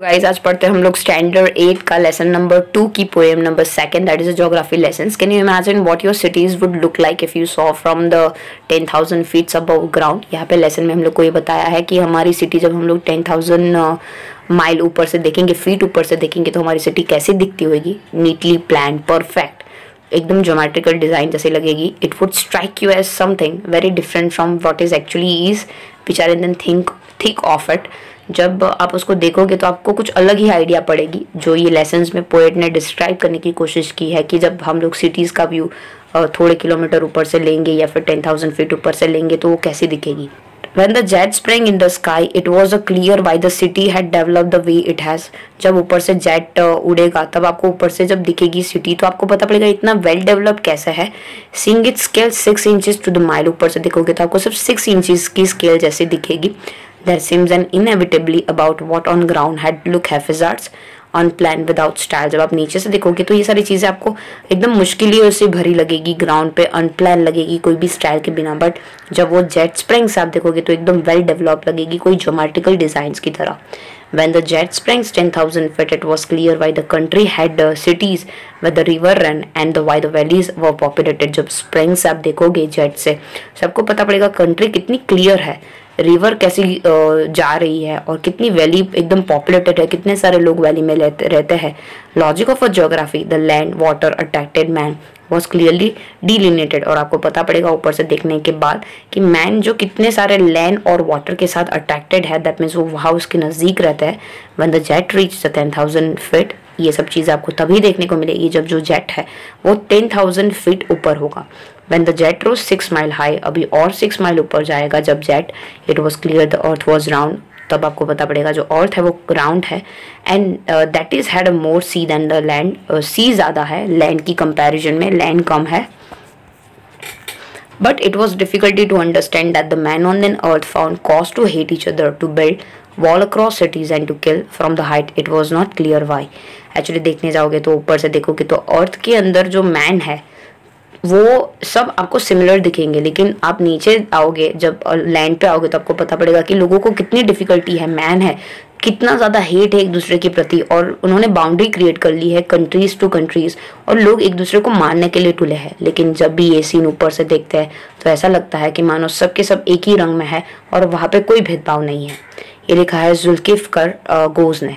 Guys आज पढ़ते हैं हम लोग स्टैंडर्ड एट का लेसन नंबर टू की poem number second that is a geography lesson can you imagine what your cities would look like if you saw from the ten thousand feets above ground यहाँ पे lesson में हम लोग को ये बताया है कि हमारी सिटी जब हम लोग टेन थाउज़ेंड माइल ऊपर से देखेंगे फीट ऊपर से देखेंगे तो हमारी सिटी कैसी दिखती होगी? नीटली प्लान परफेक्ट एकदम जोमेट्रिकल डिज़ाइन जैसे लगेगी. It would strike you as something very different from what is actually is which are then think thick of it जब आप उसको देखोगे तो आपको कुछ अलग ही आइडिया पड़ेगी जो ये लेसन्स में पोएट ने डिस्क्राइब करने की कोशिश की है कि जब हम लोग सिटीज़ का व्यू थोड़े किलोमीटर ऊपर से लेंगे या फिर टेन थाउज़ेंड फीट ऊपर से लेंगे तो वो कैसी दिखेगी? When the jet sprang in the sky, it was a clear why the city had developed the way it has. जब ऊपर से जेट उड़ेगा तब आपको ऊपर से जब दिखेगी सिटी तो आपको पता पड़ेगा इतना वेल डेवलप कैसा है। Sing it scale six inches to the mile ऊपर से देखोगे तो आपको सिर्फ़ सिक्स इंचेस की स्केल जैसे दिखेगी। There seems an inevitably about what on ground had look haphazards unplan without style जब आप नीचे से देखोगे तो ये सारी चीज़ें आपको एकदम मुश्किल ही उससे भरी लगेगी ग्राउंड पे अनप्लान लगेगी कोई भी स्टाइल के बिना बट जब वो जेट स्प्रिंग्स आप देखोगे तो एकदम वेल डेवलप लगेगी कोई जोमेटिकल डिज़ाइन की तरह When the jet springs 10,000 feet, it was clear why the country had uh, cities where the river ran and the why the valleys were populated. जब springs आप देखोगे जेट से सबको पता पड़ेगा कंट्री कितनी क्लियर है रिवर कैसी जा रही है और कितनी वैली एकदम पॉपुलेटेड है, कितने सारे लोग वैली में रहते हैं। Logic of a geography the land water attracted man was clearly delineated और आपको पता पड़ेगा ऊपर से देखने के बाद कि मैन जो कितने सारे लैंड और वाटर के साथ अट्रैक्टेड है दैट मीन्स वो वहाँ उसके नज़दीक रहता है। When the jet reach the ten thousand feet ये सब चीज़ आपको तभी देखने को मिलेगी जब जो जेट है, वो टेन थाउज़ेंड फिट ऊपर होगा। When the jet rose six mile high अभी और सिक्स माइल ऊपर जाएगा जब jet it was clear the earth was round तब आपको पता पड़ेगा जो अर्थ है वो ग्राउंड है. And that is had more sea than the land sea ज़्यादा है लैंड की कंपेरिजन में लैंड कम है. But it was difficulty to understand that the man on the earth found cause to hate each other to build wall across cities and to kill from the height it was not clear why actually देखने जाओगे तो ऊपर से देखोगे तो अर्थ के अंदर जो मैन है वो सब आपको सिमिलर दिखेंगे, लेकिन आप नीचे आओगे, जब लैंड पे आओगे तो आपको पता पड़ेगा कि लोगों को कितनी डिफिकल्टी है मैन है, कितना ज़्यादा हेट है एक दूसरे के प्रति, और उन्होंने बाउंड्री क्रिएट कर ली है कंट्रीज़ टू कंट्रीज़ और लोग एक दूसरे को मारने के लिए टुले हैं, लेकिन जब भी ये सीन ऊपर से देखते हैं तो ऐसा लगता है कि मानो सब के सब एक ही रंग में है, और वहाँ पे कोई भेदभाव नहीं है। ये लिखा है जुल्किफ कर गोज ने।